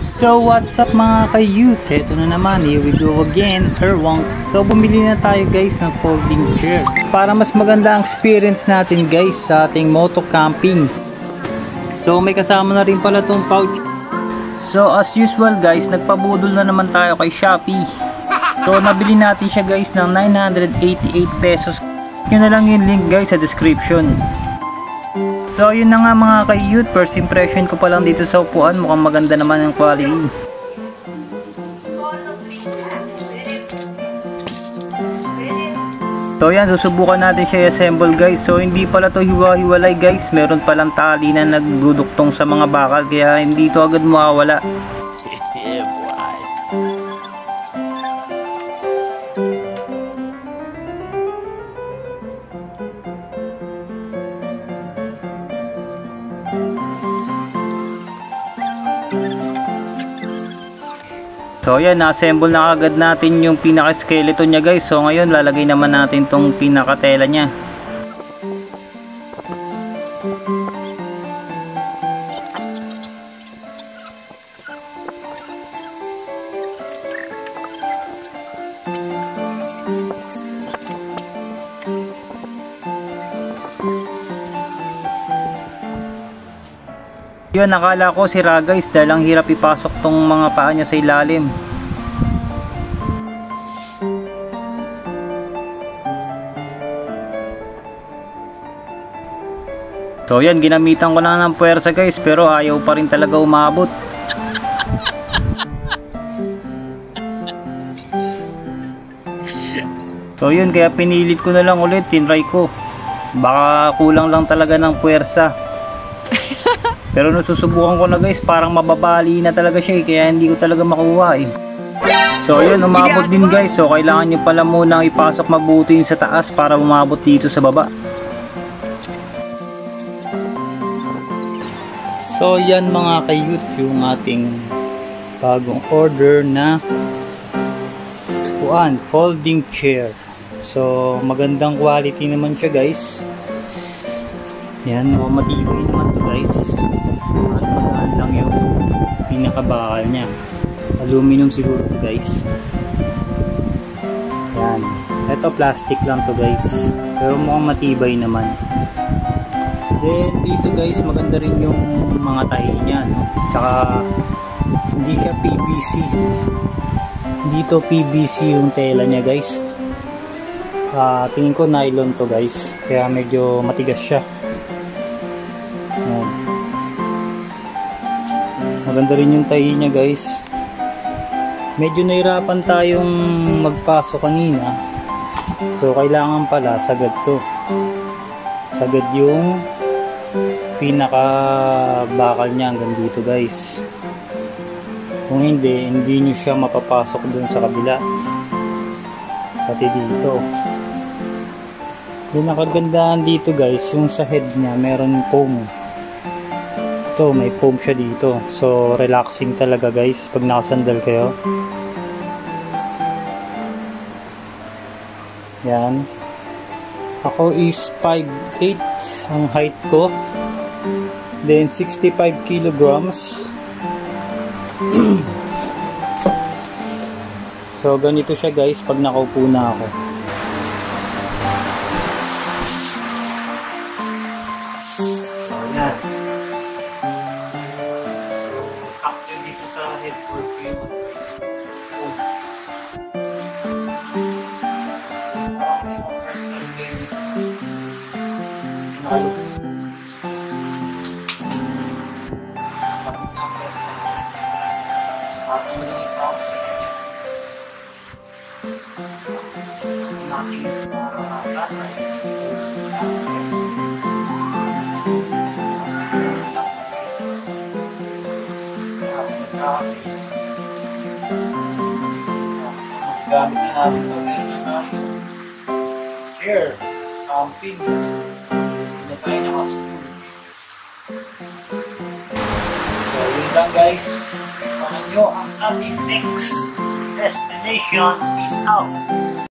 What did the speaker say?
So what's up mga ka-youth? Ito na naman, here we go again, Erwonks. So bumili na tayo guys ng folding chair. Para mas maganda ang experience natin guys sa ating moto camping. So may kasama na rin pala tong pouch. So as usual guys, nagpabudol na naman tayo kay Shopee. So nabili natin siya guys ng 988 pesos. Yun na lang yung link guys sa description. So yun na nga mga ka-youth, first impression ko pa lang dito sa upuan, mukhang maganda naman ang quality. So yan, susubukan natin siya i-assemble guys. So hindi pala to hiwa-hiwalay guys, meron palang tali na nagduduktong sa mga bakal kaya hindi to agad mawawala. So yan, na-assemble na agad natin yung pinaka-skeleton niya guys. So ngayon, lalagay naman natin tong pinaka-tela niya. Yun, nakala ko si guys dahil ang hirap ipasok tong mga paa niya sa ilalim. So yan, ginamitan ko na ng puwersa guys pero ayaw pa rin talaga umabot. So yun, kaya pinilit ko na lang ulit, tinry ko. Baka kulang lang talaga ng puwersa. Pero nasusubukan ko na guys, parang mababali na talaga siya eh, kaya hindi ko talaga makuha eh. So yun, umabot din guys. So kailangan nyo pala muna ipasok mabuti sa taas para umabot dito sa baba. So yan mga ka-youth yung ating bagong order na kuan, folding chair. So magandang quality naman siya guys. Yan, oh, matibay naman to guys. At magaan lang yung pinakabakal niya. Aluminum siguro to guys. Yan. Ito plastic lang to guys. Pero mukhang matibay naman. Then dito guys, maganda rin yung mga tahi niya. No? Saka hindi siya PVC. Dito PVC yung tela niya guys. Uh, tingin ko nylon to guys. Kaya medyo matigas siya. Maganda rin yung tahi niya guys. Medyo nahirapan tayong magpaso kanina. So kailangan pala sagad to. Sagad yung pinaka bakal niya hanggang dito guys. Kung hindi, hindi nyo siya mapapasok dun sa kabila. Pati dito. Yung nakagandaan dito guys, yung sa head niya meron foam. Ito, may foam siya dito. So, relaxing talaga guys pag nakasandal kayo. Yan. Ako is 5'8 ang height ko. Then 65 kilograms. so, ganito siya guys pag nakaupo na ako. Gamit na namin ito ngayon na chair, Hindi tayo naka-stool. So, yun lang guys. Nyo ang ating next destination. Peace out.